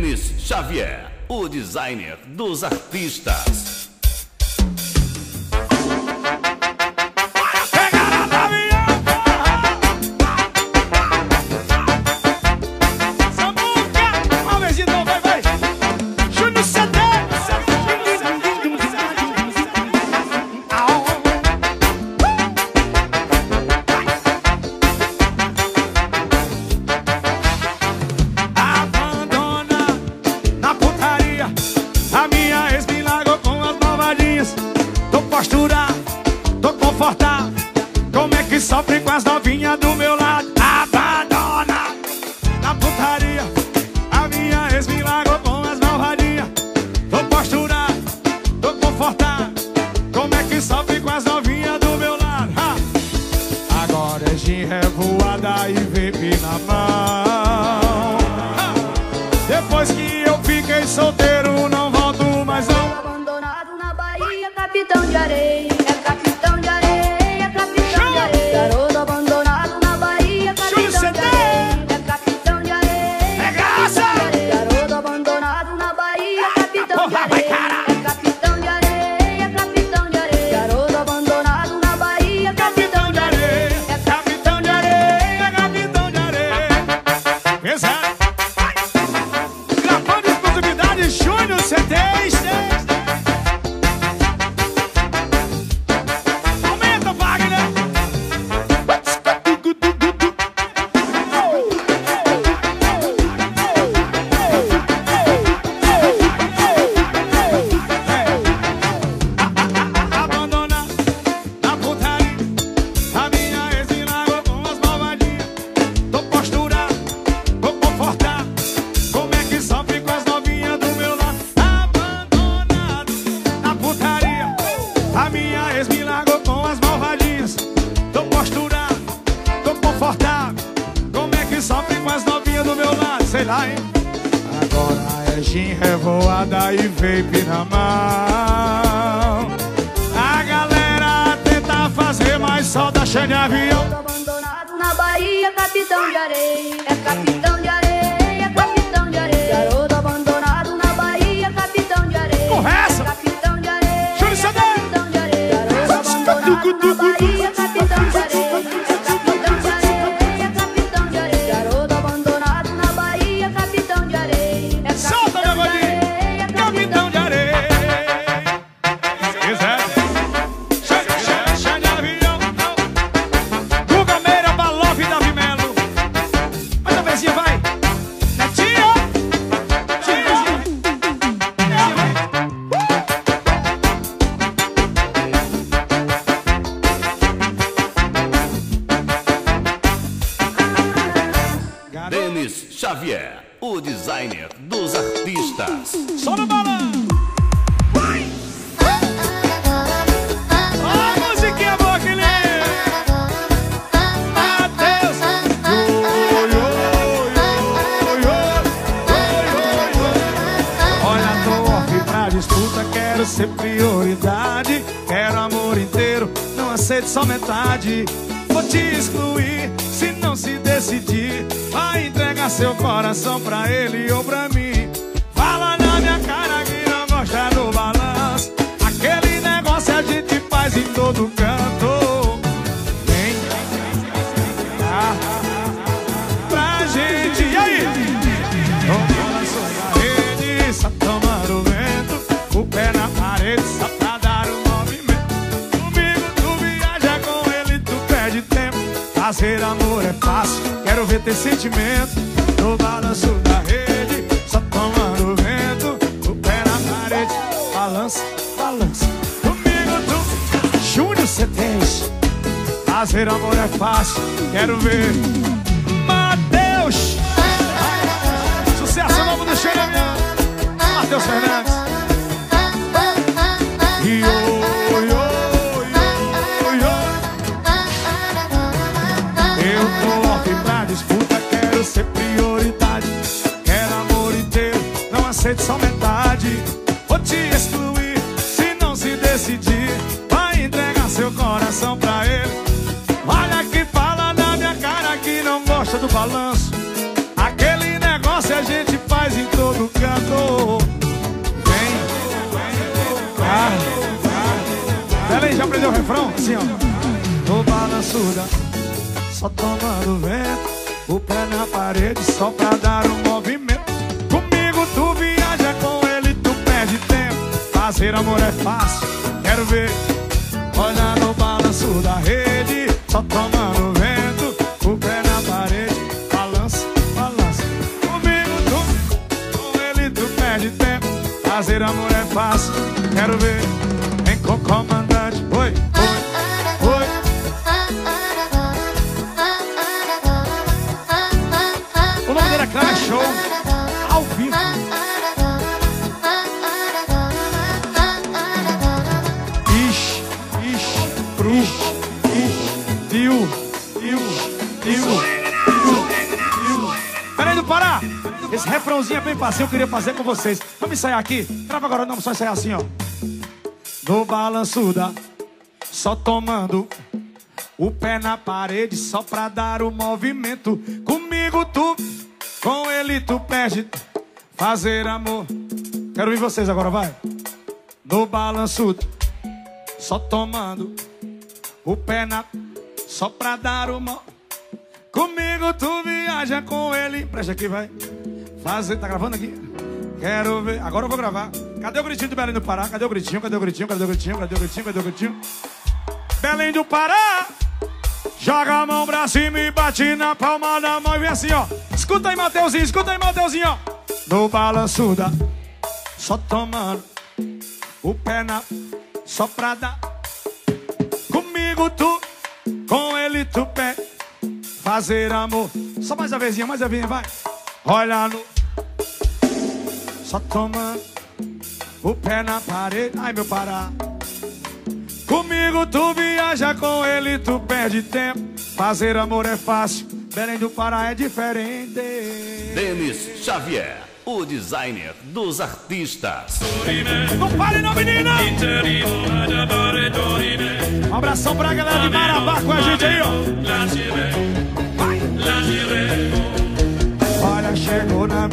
Denis Xavier, o designer dos artistas. areia, capitão de areia, é capitão de areia, é capitão de areia. Garoto abandonado na Bahia, é capitão de areia. Correça! Capitão de areia, capitão de areia. Garoto abandonado na Bahia. dos artistas. Só no balão! Olha a musiquinha boa, Guilherme! Adeus! Oi, oi, oi, oi, Olha, tô off pra disputa, quero ser prioridade. Quero amor inteiro, não aceito só metade. Vou te excluir entrega seu coração pra ele ou pra mim. Fala na minha cara que não gosta do balanço. Aquele negócio a gente faz em todo canto. Vem pra gente. E aí? Vamos só tomar o vento. O pé na parede, só pra dar o movimento. Comigo tu viaja, com ele tu perde tempo. Fazer amor é fácil. Quero ver ter sentimento no balanço da rede. Só tomando vento, o pé na parede. Balança, balança. Comigo tu, Júnior C3. Fazer amor é fácil, quero ver. Matheus! Sucesso novo do Xeramia. Matheus Fernandes. só metade. Vou te excluir se não se decidir. Vai entregar seu coração pra ele. Olha que fala na minha cara que não gosta do balanço. Aquele negócio a gente faz em todo canto. Vem, ah, ah. Peraí, já aprendeu o refrão? Assim, ó. Tô balançuda, só tomando vento. O pé na parede só pra dar um movimento. Fazer amor é fácil, quero ver. Olha no balanço da rede, só tomando vento. O pé na parede, balança, balança. Comigo tu, com ele tu perde tempo. Fazer amor é fácil, quero ver. Vem com o comandante, oi, oi. O nome é Show, refrãozinho é bem fácil, eu queria fazer com vocês. Vamos ensaiar aqui? Grava agora, não, só ensaiar assim, ó. No balanço da, só tomando o pé na parede só pra dar o movimento. Comigo tu, com ele tu perde. Fazer amor. Quero ouvir vocês agora, vai. No balanço, só tomando o pé na. Só pra dar o mo... Comigo tu viaja com ele. Presta aqui, vai. Fazer. Tá gravando aqui? Quero ver. Agora eu vou gravar. Cadê o gritinho do Belém do Pará? Cadê o gritinho? Cadê o gritinho? Cadê o gritinho? Cadê o gritinho? Cadê o gritinho? Belém do Pará! Joga a mão pra cima e bate na palma da mão e vem assim, ó. Escuta aí, Mateuzinho, escuta aí, Mateuzinho, ó. No balanço da, só tomando o pé na, dar. Comigo tu, com ele tu pé, fazer amor. Só mais uma vezinha, mais uma vezinha, vai. Olha no, só tomando o pé na parede. Ai, meu Pará. Comigo tu viaja, com ele tu perde tempo. Fazer amor é fácil, Belém do Pará é diferente. Denis Xavier, o designer dos artistas. Não pare não, menina! Um abração pra galera de Marabá com a gente aí, ó.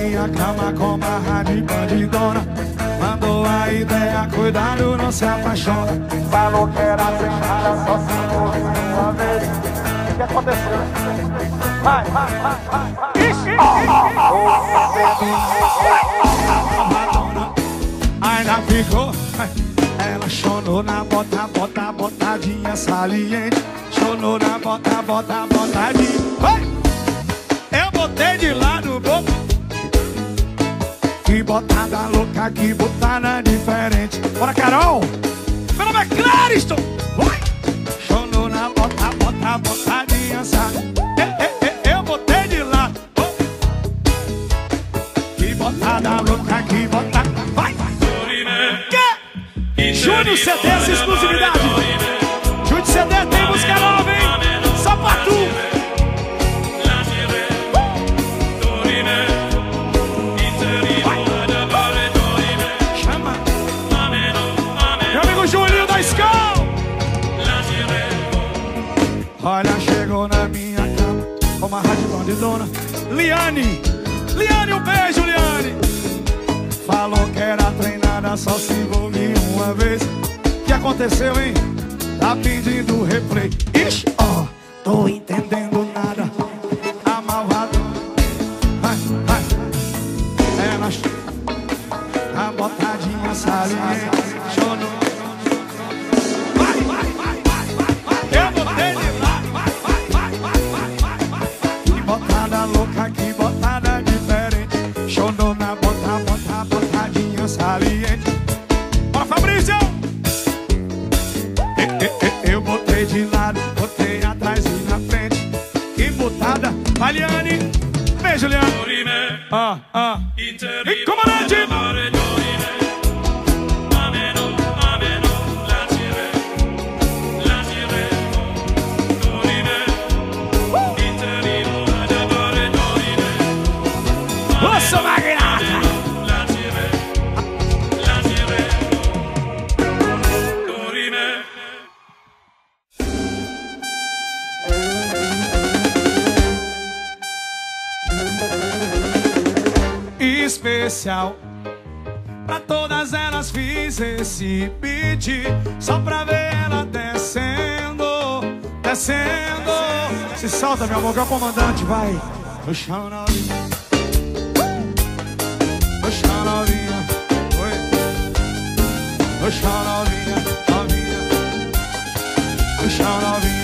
Minha cama com barra de bandidona. Mandou a ideia, cuidado, não se apaixona. Falou que era fechada, só se fosse uma vez. O que aconteceu? Vai, vai, vai, vai, vai. Ainda ficou. Ela chonou na bota, bota, botadinha saliente. Chonou na bota, bota, botadinha. Vai! Eu botei de lado, boca. Que botada louca, que botada diferente. Bora, Carol! Meu nome é Clariston! Vai! Chonou na bota, bota? Eh, eh, eh, Eu botei de lado. Que botada louca, que botada. Vai! Que? Júnior CD, essa exclusividade. Júnior CD tem música nova, hein? Só pra tu! Bandidona. Liane! Liane, um beijo, Liane! Falou que era treinada, só se envolvia uma vez. O que aconteceu, hein? Tá pedindo replay. Ixi, ó, tô entendendo nada. A malvada. Vai, vai. Ela a botadinha saliente. Beijo, Liane. Ah, ah. E especial. Pra todas elas fiz esse beat, só pra ver ela descendo, descendo. Se solta, meu amor, que é o comandante, vai. No chão, novinha. No chão, novinha. Oi. No chão, novinha, novinha. No chão, novinha.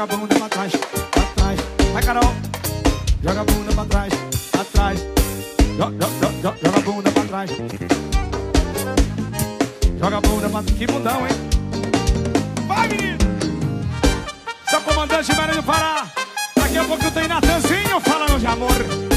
Joga a bunda pra trás, pra trás. Vai, Carol. Joga a bunda pra trás, pra trás. Joga, joga, joga a bunda pra trás. Joga a bunda pra trás. Que bundão, hein? Vai, menino! Seu comandante Marinho do Pará. Daqui a pouco tem Natanzinho falando de amor.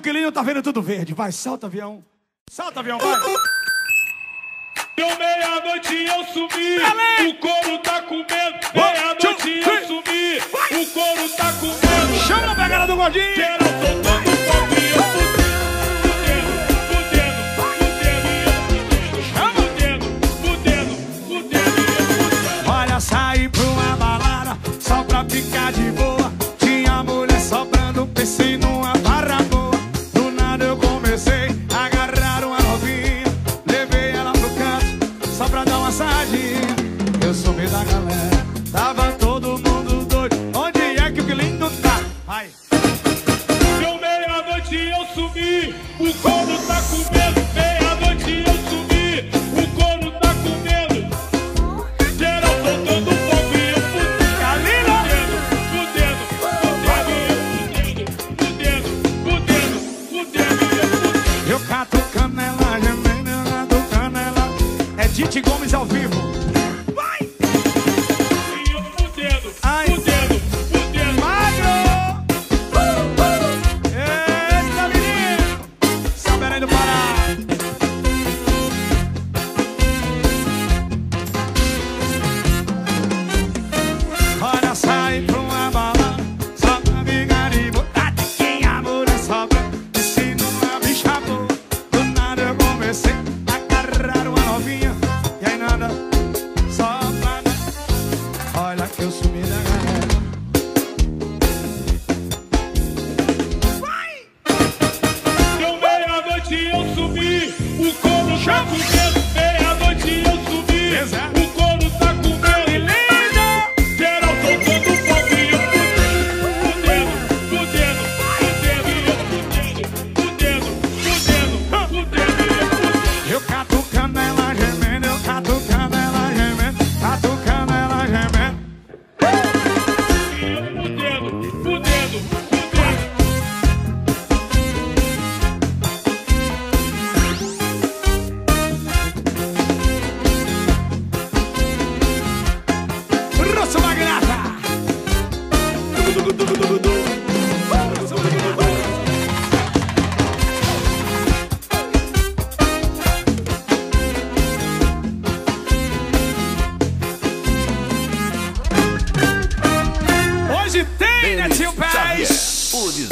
o quilinho tá vendo tudo verde. Vai, salta, avião. Salta, avião, vai. Deu meia-noite e eu sumi. O couro tá comendo. Meia-noite e eu sumi. O couro tá comendo. Chama a pegada do gordinho. Geral, o todo e eu fudendo. Saí pra uma balada só pra ficar de boa. Tinha mulher sobrando, pensei numa.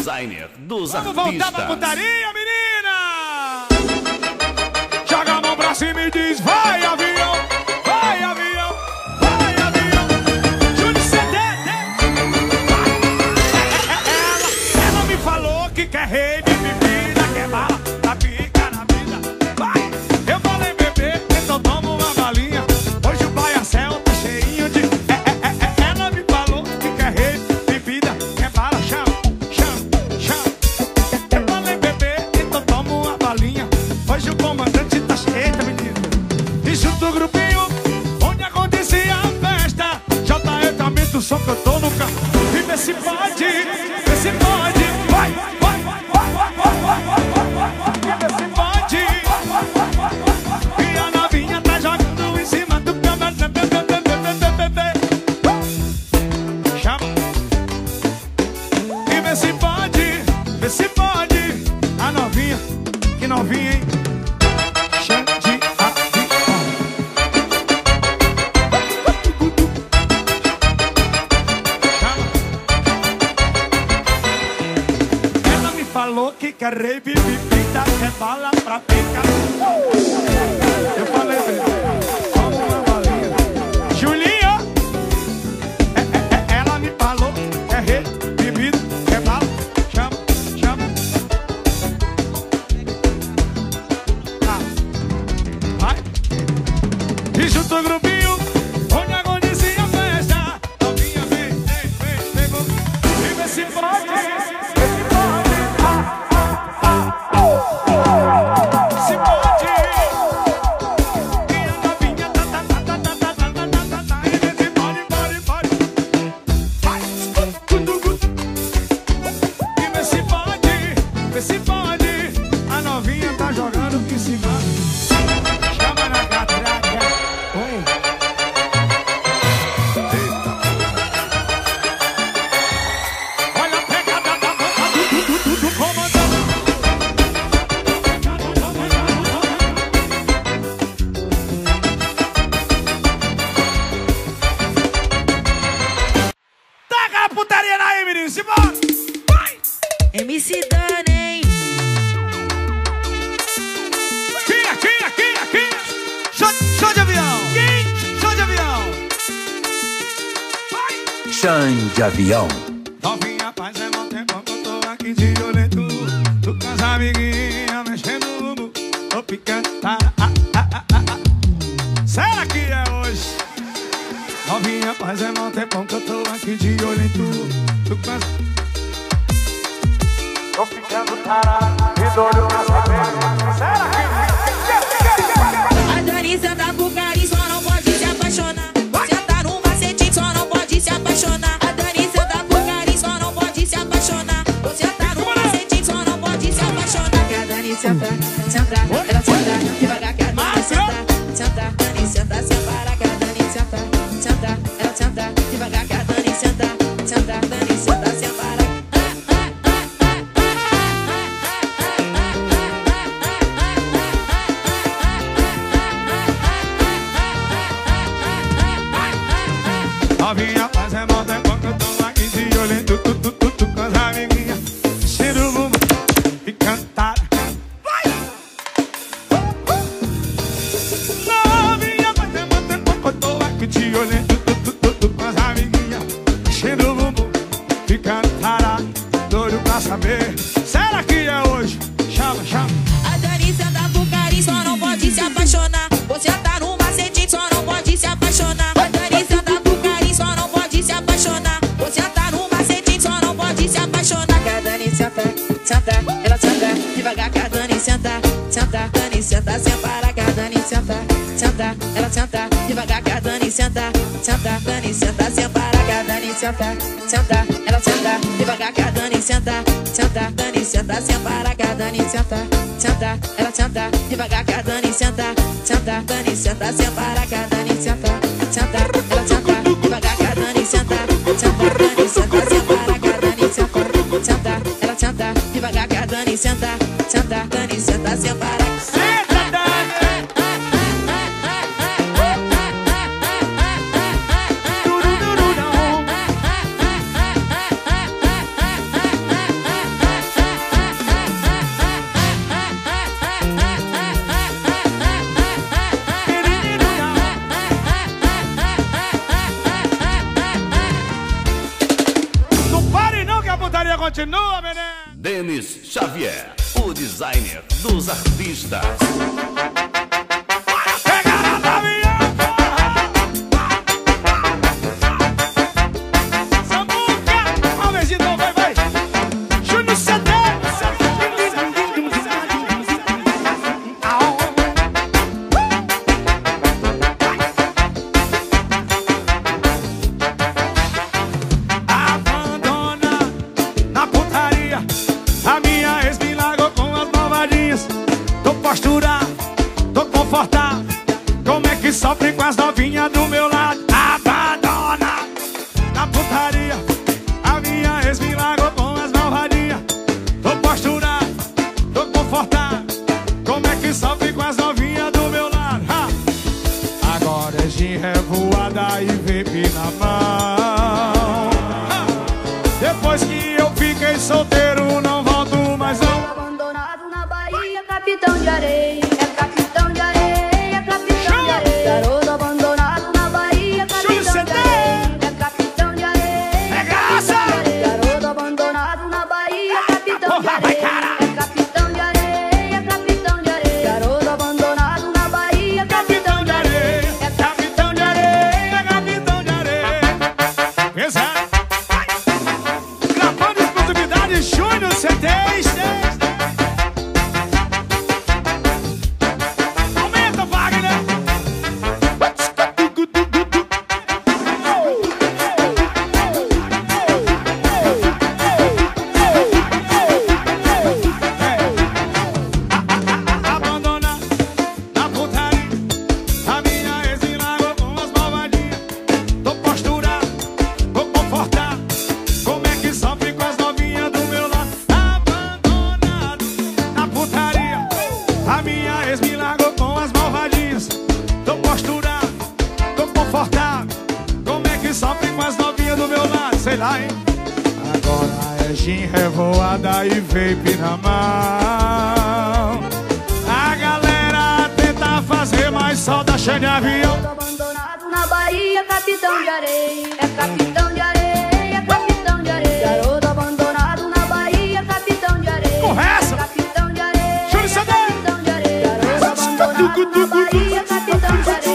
Designer dos Vamos voltar pra artistas. putaria, menina! Joga a mão pra cima e diz: Vai, avião! Som que eu tô no carro. E vê se pode, vê se pode. Vai, bala pra picar. Eu falei, balinha. Julinha, é, é, é, ela me falou é rei, bebida, quer bala. Chama, chama. Ah, vai. E junto o young. Thanks. Saber. Será que é hoje? Chama, chama. A Dani senta pro carinho, só não pode se apaixonar. Você tá no macete, só não pode se apaixonar. A Dani senta pro carinho, só não pode se apaixonar. Você tá no macete, só não pode se apaixonar. Que a Dani senta, senta, ela senta, devagar que a Dani senta, senta, Dani senta, sem parar que a Dani senta, senta, ela senta, devagar que a Dani senta, senta, Dani senta, sem parar que a Dani senta, senta, ela senta, devagar que a Dani senta, senta, Dani senta, sem parar que a Dani senta, senta, ela senta, devagar que a Dani senta, senta, Dani senta, sem parar que a Dani senta, senta, ela senta, devagar que a Dani senta, senta, Dani senta, sem parar que a Dani senta, senta, ela senta, devagar que a Dani senta, senta, Dani senta, sem parar. gin revoada e vape na mão. A galera tenta fazer, mais só da cheio de avião. Abandonado na Bahia, capitão de areia. É capitão de areia, é capitão de areia. Garoto abandonado na Bahia, capitão de areia. Corre é capitão de areia. Garoto abandonado na Bahia, capitão de areia.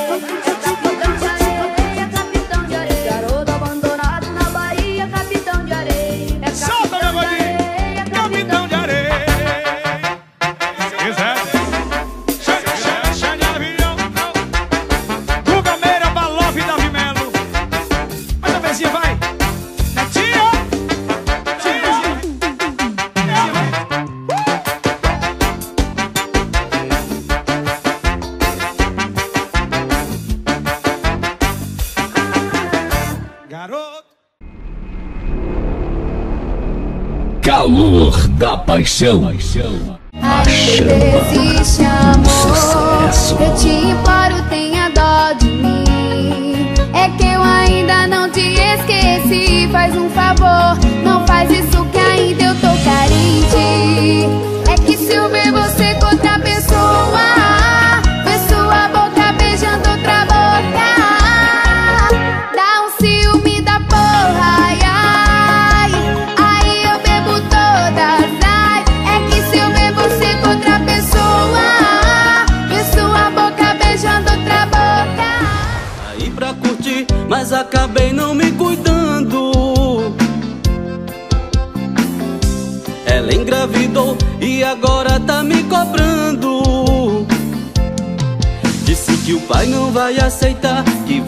paixão, a chama. do sucesso.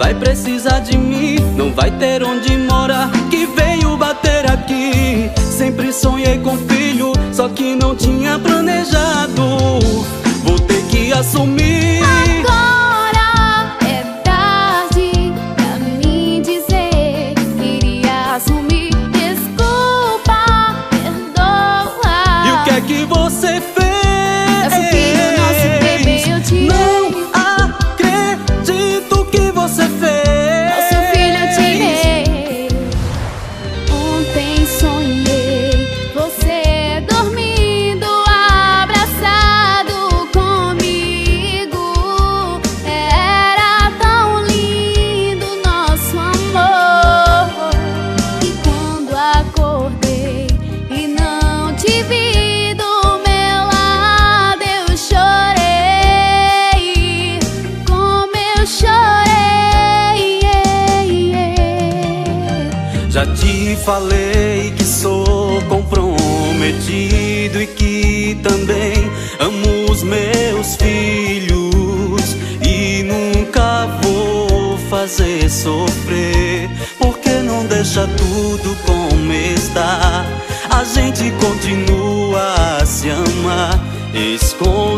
vai precisar de mim Não vai ter onde morar Que veio bater aqui. Sempre sonhei com filho Só que não tinha planejado. Vou ter que assumir. Agora é tarde pra mim dizer Queria assumir. Desculpa, perdoa. E o que é que você fez? Fazer sofrer. Por que não deixa tudo como está? A gente continua a se amar escondido,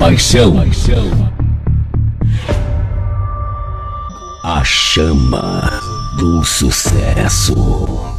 paixão. A chama do sucesso.